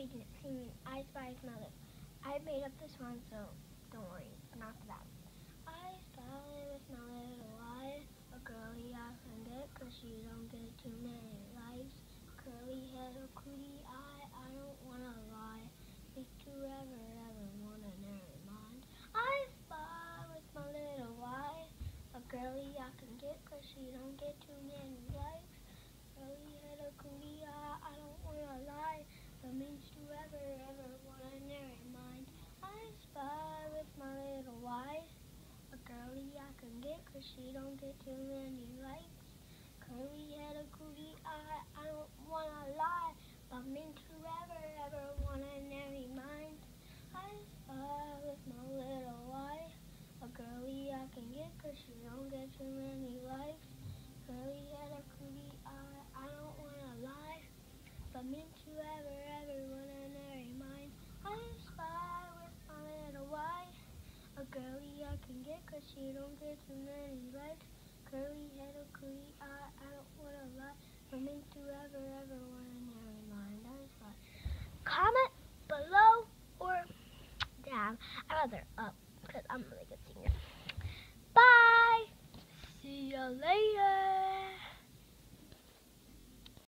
I Spy Smell It. I made up this one, so don't worry, not for that. I spy with my little eye a I can get, cause she don't get too many likes. Curly head or cootie eye, I don't wanna lie. Think you ever, ever wanna marry mine? I spy with my little eye a girlie I can get, cause she don't get too many likes. Curly head or cootie eye, I don't wanna lie. But means to ever, ever wanna marry mine. I spy with my little eye a girlie I can get, cause she don't get too many likes. Curly head or cootie eye, I don't wanna lie. But means to ever, ever wanna marry mine. I with my little eye a girlie I can get, cause she don't I can get, cause she don't get too many likes. Curly head or cootie eye, I don't wanna lie. But meant to ever, ever wanna. I spy. Comment below or down. I'd rather up, because I'm a really good singer. Bye!